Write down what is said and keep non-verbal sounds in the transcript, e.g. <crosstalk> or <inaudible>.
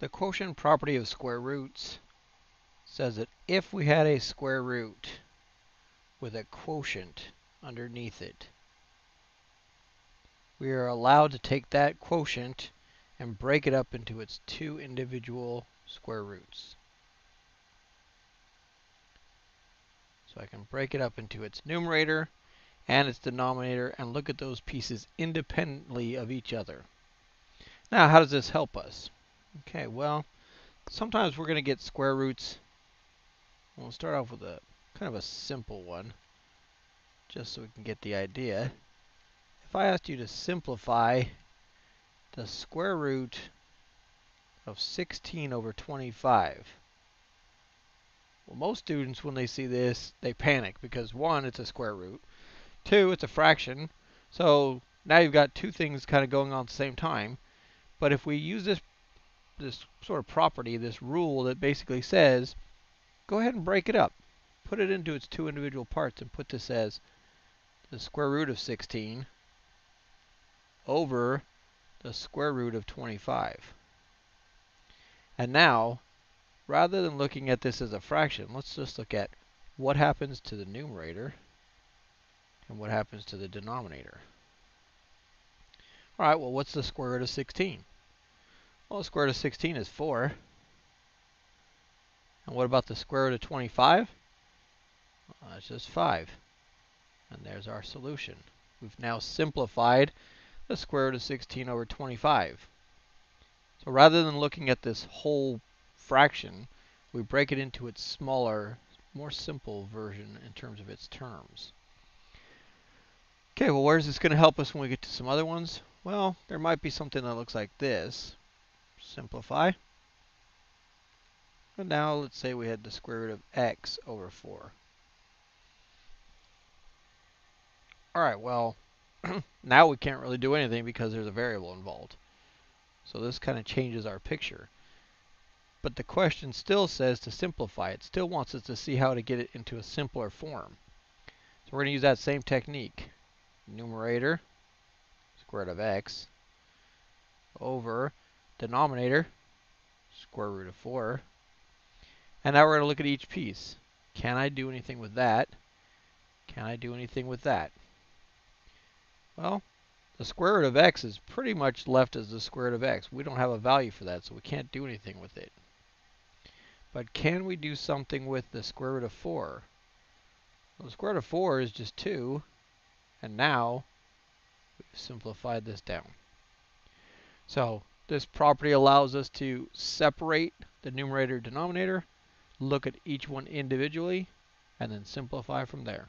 The quotient property of square roots says that if we had a square root with a quotient underneath it, we are allowed to take that quotient and break it up into its two individual square roots. So I can break it up into its numerator and its denominator and look at those pieces independently of each other. Now, how does this help us? Okay, well, sometimes we're going to get square roots. We'll start off with a kind of a simple one, just so we can get the idea. If I asked you to simplify the square root of 16 over 25, well, most students, when they see this, they panic because one, it's a square root. Two, it's a fraction. So now you've got two things kind of going on at the same time. But if we use this this sort of property, this rule that basically says, go ahead and break it up. Put it into its two individual parts and put this as the square root of 16 over the square root of 25. And now, rather than looking at this as a fraction, let's just look at what happens to the numerator and what happens to the denominator. All right, well, what's the square root of 16? Well, the square root of 16 is 4. And what about the square root of 25? Well, that's just 5. And there's our solution. We've now simplified the square root of 16 over 25. So rather than looking at this whole fraction, we break it into its smaller, more simple version in terms of its terms. Okay, well, where's this going to help us when we get to some other ones? Well, there might be something that looks like this simplify. And now let's say we had the square root of x over 4. Alright, well, <clears throat> now we can't really do anything because there's a variable involved. So this kind of changes our picture. But the question still says to simplify. It still wants us to see how to get it into a simpler form. So we're going to use that same technique. Numerator, square root of x, over denominator, square root of 4. And now we're going to look at each piece. Can I do anything with that? Can I do anything with that? Well, the square root of x is pretty much left as the square root of x. We don't have a value for that, so we can't do anything with it. But can we do something with the square root of 4? Well, the square root of 4 is just 2, and now we've simplified this down. So this property allows us to separate the numerator denominator, look at each one individually, and then simplify from there.